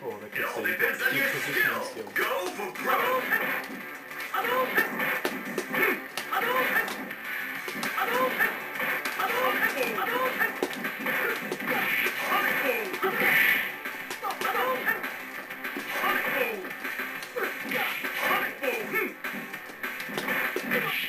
Oh, they could say you've good positioning skills. Go for broke! Thank.